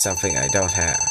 something I don't have.